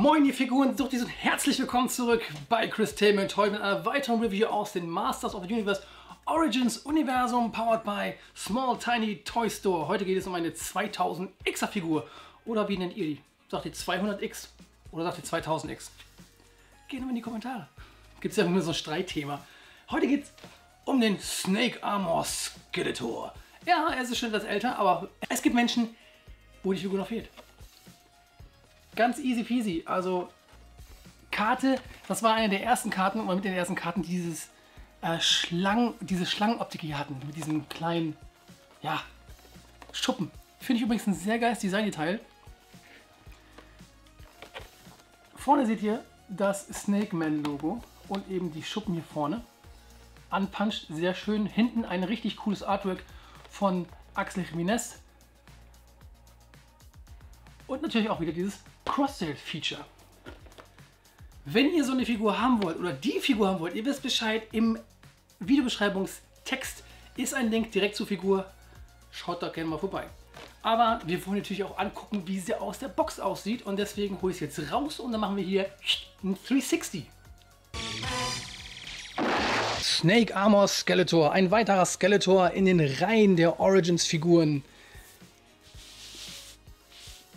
Moin ihr Figuren, Suchtis und herzlich willkommen zurück bei Chris Tainment. Heute mit einer weiteren Review aus dem Masters of the Universe Origins Universum powered by Small Tiny Toy Store. Heute geht es um eine 2000Xer Figur. Oder wie nennt ihr die? Sagt ihr 200X oder sagt ihr 2000X? Geht in die Kommentare. Gibt es ja nur so ein Streitthema. Heute geht es um den Snake Armor Skeletor. Ja, er ist schon etwas älter, aber es gibt Menschen, wo die Figur noch fehlt. Ganz easy peasy. Also Karte, das war eine der ersten Karten, oder mit den ersten Karten, die dieses äh, Schlangen, diese Schlangenoptik hier hatten. Mit diesen kleinen, ja, Schuppen. Finde ich übrigens ein sehr geiles Design-Detail. Vorne seht ihr das Snake Man Logo und eben die Schuppen hier vorne. Unpunched, sehr schön. Hinten ein richtig cooles Artwork von Axel Jimenez. Und natürlich auch wieder dieses Cross-Sale-Feature. Wenn ihr so eine Figur haben wollt oder die Figur haben wollt, ihr wisst Bescheid, im Videobeschreibungstext ist ein Link direkt zur Figur. Schaut da gerne mal vorbei. Aber wir wollen natürlich auch angucken, wie sie aus der Box aussieht und deswegen hole ich es jetzt raus und dann machen wir hier ein 360. Snake Armor Skeletor, ein weiterer Skeletor in den Reihen der Origins-Figuren.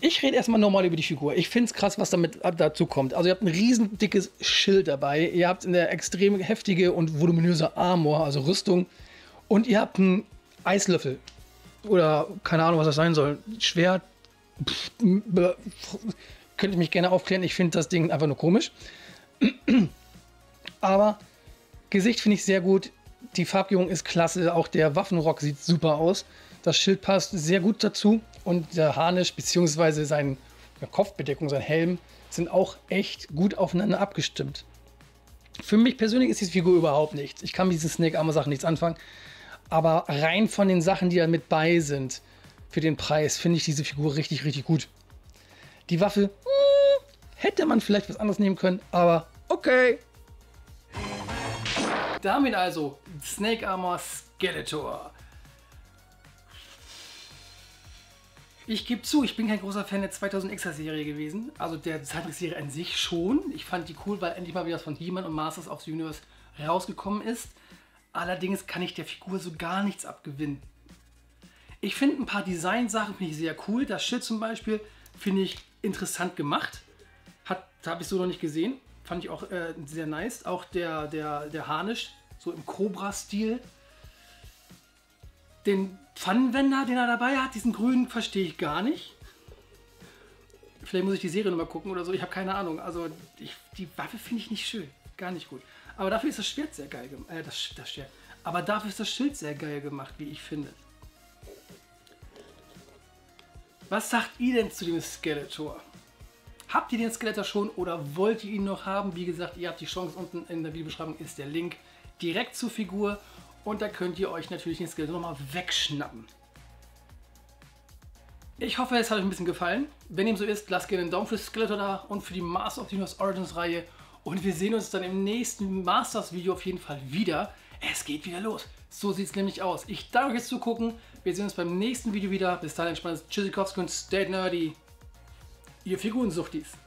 Ich rede erstmal normal über die Figur. Ich finde es krass, was damit dazu kommt. Also ihr habt ein riesen dickes Schild dabei. Ihr habt eine extrem heftige und voluminöse Armor, also Rüstung. Und ihr habt einen Eislöffel. Oder keine Ahnung, was das sein soll. Schwert. Pff, könnte mich gerne aufklären. Ich finde das Ding einfach nur komisch. Aber Gesicht finde ich sehr gut. Die Farbgebung ist klasse. Auch der Waffenrock sieht super aus. Das Schild passt sehr gut dazu und der Harnisch bzw. seine Kopfbedeckung, sein Helm sind auch echt gut aufeinander abgestimmt. Für mich persönlich ist diese Figur überhaupt nichts. Ich kann mit diesen Snake Armor Sachen nichts anfangen. Aber rein von den Sachen, die da mit bei sind, für den Preis, finde ich diese Figur richtig, richtig gut. Die Waffe, mh, hm, hätte man vielleicht was anderes nehmen können, aber okay. Damit also Snake Armor Skeletor. Ich gebe zu, ich bin kein großer Fan der 2000Xer Serie gewesen. Also der Zeichentrickserie an sich schon. Ich fand die cool, weil endlich mal wieder was von He-Man und Masters of the Universe rausgekommen ist. Allerdings kann ich der Figur so gar nichts abgewinnen. Ich finde ein paar Design-Sachen ich sehr cool. Das Schild zum Beispiel finde ich interessant gemacht. Habe ich so noch nicht gesehen. Fand ich auch äh, sehr nice. Auch der, der, der Harnisch, so im Cobra-Stil, den Pfannenwender, den er dabei hat, diesen grünen, verstehe ich gar nicht. Vielleicht muss ich die Serie nochmal gucken oder so, ich habe keine Ahnung. Also ich, die Waffe finde ich nicht schön, gar nicht gut. Aber dafür ist das Schwert sehr geil gemacht. Äh, das, das Schwert. Aber dafür ist das Schild sehr geil gemacht, wie ich finde. Was sagt ihr denn zu dem Skeletor? Habt ihr den Skeletor schon oder wollt ihr ihn noch haben? Wie gesagt, ihr habt die Chance, unten in der Videobeschreibung ist der Link direkt zur Figur und da könnt ihr euch natürlich den Skeletor nochmal wegschnappen. Ich hoffe, es hat euch ein bisschen gefallen. Wenn dem so ist, lasst gerne einen Daumen für Skeletor da und für die Master of the Universe Origins Reihe. Und wir sehen uns dann im nächsten Masters-Video auf jeden Fall wieder. Es geht wieder los. So sieht es nämlich aus. Ich danke euch fürs Zugucken. Wir sehen uns beim nächsten Video wieder. Bis dahin, entspanntes Tschüssikowski und stay nerdy. Ihr Figurensuchtis.